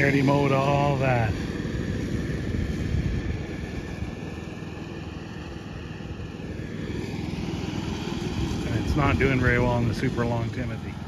already mode, all that. And it's not doing very well on the super long Timothy.